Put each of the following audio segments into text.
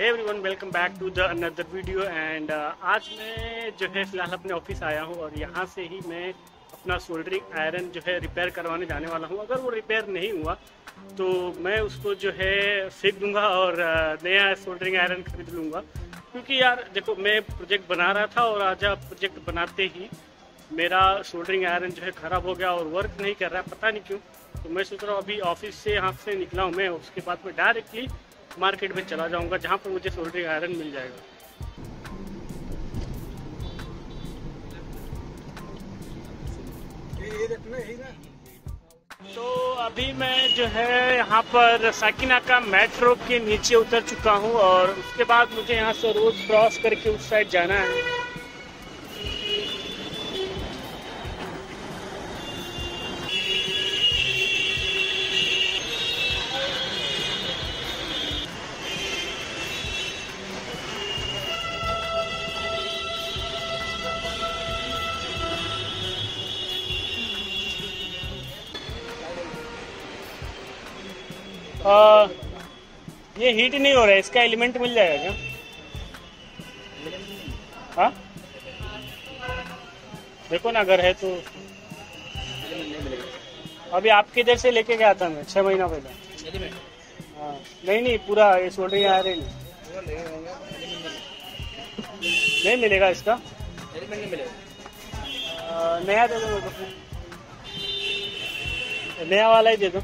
Hey everyone welcome back to the another video and आज मैं जो है फ़िलहाल अपने ऑफ़िस आया हूँ और यहाँ से ही मैं अपना सोल्डरिंग आयरन जो है रिपेयर करवाने जाने वाला हूँ। अगर वो रिपेयर नहीं हुआ तो मैं उसको जो है फेंक दूँगा और uh, नया सोल्डरिंग आयरन खरीद लूँगा। क्योंकि यार देखो मैं प्रोजेक्ट बना रहा था और आज प्रोजेक्ट बनाते ही मेरा सोल्डरिंग आयरन जो है ख़राब हो गया और वर्क नहीं कर रहा पता नहीं क्यों। तो मैं सोच रहा हूँ अभी ऑफ़िस से यहाँ से निकला हूँ मैं उसके बाद में डायरेक्टली मार्केट में चला जाऊँगा जहाँ पर मुझे सोल्डरिंग आयरन मिल जाएगा। तो अभी मैं जो है यहाँ पर साकिना का मेट्रो के नीचे उतर चुका हूँ और उसके बाद मुझे यहाँ से रोड क्रॉस करके उस साइड जाना है। आ, ये हीट नहीं हो रहा है इसका एलिमेंट मिल जाएगा क्या? हाँ? देखो ना अगर है तो। अभी आपके इधर से लेके गया था मैं छह महीना पहले। हाँ नहीं नहीं पूरा ये सोल्डर यहाँ आ रहे नहीं नहीं मिलेगा इसका। नया दे दो नया वाला ही दे दो।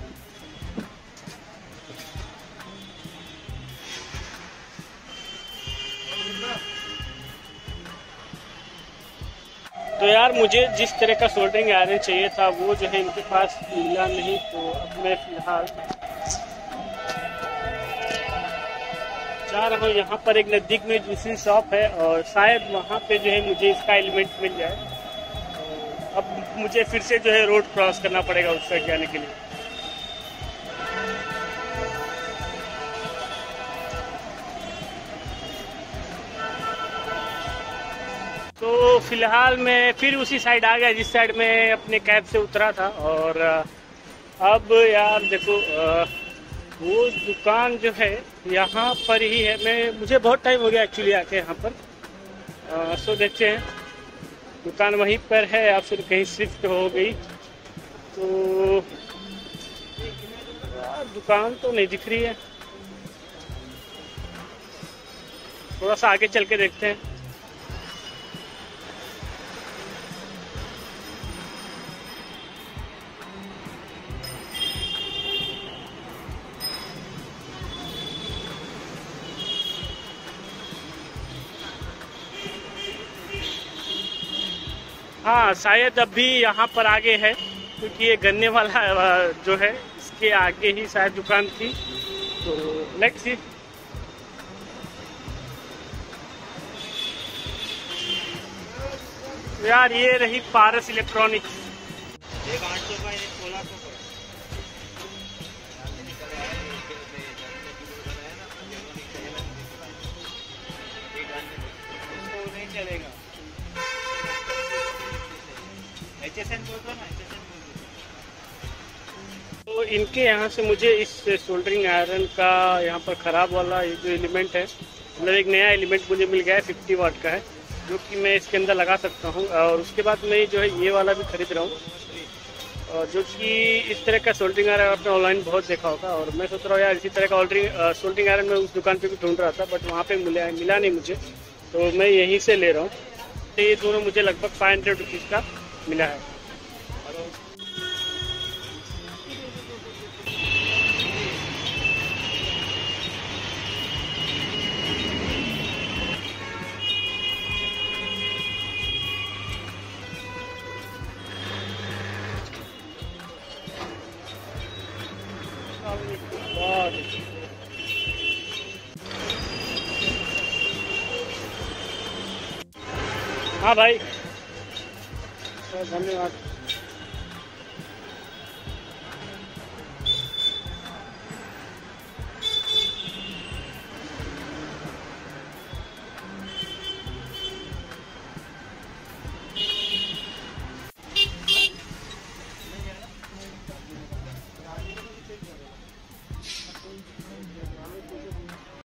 तो यार मुझे जिस तरह का सोल्डरिंग आयरन चाहिए था, वो जो है इनके पास मिला नहीं तो अब मैं फ़िलहाल जा रहा हूँ। यहाँ पर एक नज़दीक में दूसरी शॉप है और शायद वहाँ पे जो है मुझे इसका एलिमेंट मिल जाए। अब मुझे फिर से जो है रोड क्रॉस करना पड़ेगा उस साइड जाने के लिए। तो फ़िलहाल मैं फिर उसी साइड आ गया, जिस साइड में अपने कैब से उतरा था। और अब यार देखो वो दुकान जो है, यहाँ पर ही है। मैं, मुझे बहुत टाइम हो गया एक्चुअली आके यहाँ पर। सो देखते हैं। दुकान वहीं पर है, या फिर कहीं शिफ्ट हो गई। तो दुकान तो नहीं दिख रही है। थोड़ा सा आगे चल के देखते हैं। हाँ शायद अभी यहाँ पर आगे है क्योंकि ये गन्ने वाला जो है इसके आगे ही शायद दुकान थी तो लेट्स सी यार ये रही पारस इलेक्ट्रॉनिक्स आठ सौ सोलह सौ चलेगा तो इनके यहाँ से मुझे इस सोल्डरिंग आयरन का यहाँ पर ख़राब वाला ये जो एलिमेंट है मतलब एक नया एलिमेंट मुझे मिल गया है फिफ्टी वाट का है, जो कि मैं इसके अंदर लगा सकता हूँ, और उसके बाद मैं जो है ये वाला भी खरीद रहा हूँ। और जो कि इस तरह का सोल्डरिंग आयरन आपने ऑनलाइन बहुत देखा होगा, और मैं सोच रहा हूँ यार इसी तरह का ऑल्डरिंग सोल्डरिंग आयरन मैं उस दुकान पे भी ढूंढ रहा था बट वहाँ पे मिला मिला नहीं मुझे। तो मैं यहीं से ले रहा हूँ। तो ये दोनों मुझे लगभग फाइव हंड्रेड रुपीज़ का मिला है। हाँ भाई। धन्यवाद।